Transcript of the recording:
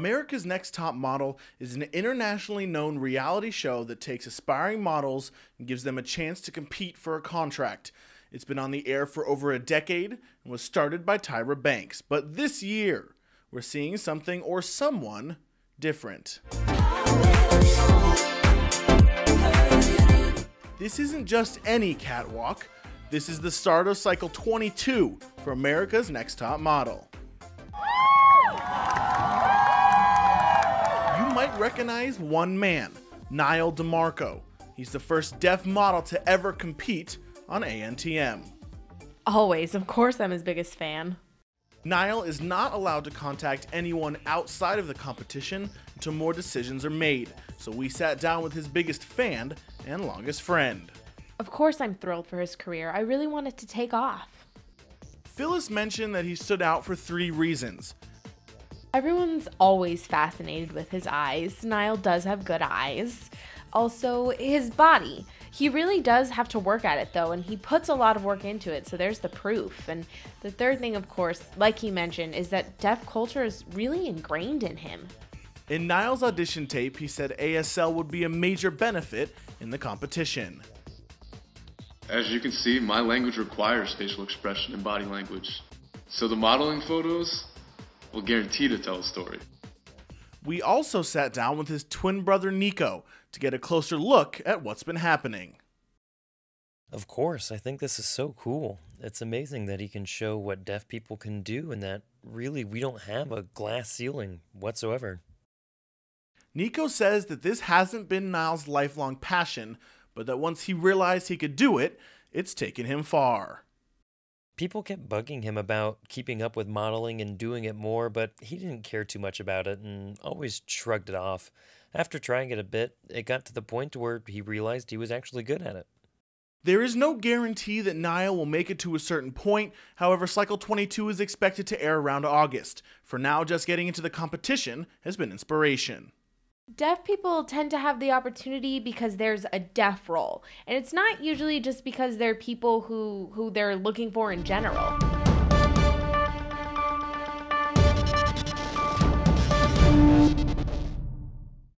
America's Next Top Model is an internationally known reality show that takes aspiring models and gives them a chance to compete for a contract. It's been on the air for over a decade and was started by Tyra Banks. But this year, we're seeing something or someone different. This isn't just any catwalk. This is the start of cycle 22 for America's Next Top Model. Might recognize one man, Nyle DiMarco. He's the first deaf model to ever compete on ANTM. Always, of course, I'm his biggest fan. Nyle is not allowed to contact anyone outside of the competition until more decisions are made, so we sat down with his biggest fan and longest friend. Of course, I'm thrilled for his career. I really want it to take off. Phyllis mentioned that he stood out for three reasons. Everyone's always fascinated with his eyes. Nyle does have good eyes. Also, his body. He really does have to work at it though, and he puts a lot of work into it, so there's the proof. And the third thing, of course, like he mentioned, is that deaf culture is really ingrained in him. In Nyle's audition tape, he said ASL would be a major benefit in the competition. As you can see, my language requires facial expression and body language. So the modeling photos will guarantee to tell a story. We also sat down with his twin brother Nico to get a closer look at what's been happening. Of course, I think this is so cool. It's amazing that he can show what deaf people can do and that really we don't have a glass ceiling whatsoever. Nico says that this hasn't been Nyle's lifelong passion, but that once he realized he could do it, it's taken him far. People kept bugging him about keeping up with modeling and doing it more, but he didn't care too much about it and always shrugged it off. After trying it a bit, it got to the point where he realized he was actually good at it. There is no guarantee that Nyle will make it to a certain point, however, Cycle 22 is expected to air around August. For now, just getting into the competition has been inspiration. Deaf people tend to have the opportunity because there's a deaf role, and it's not usually just because they're people who who they're looking for in general.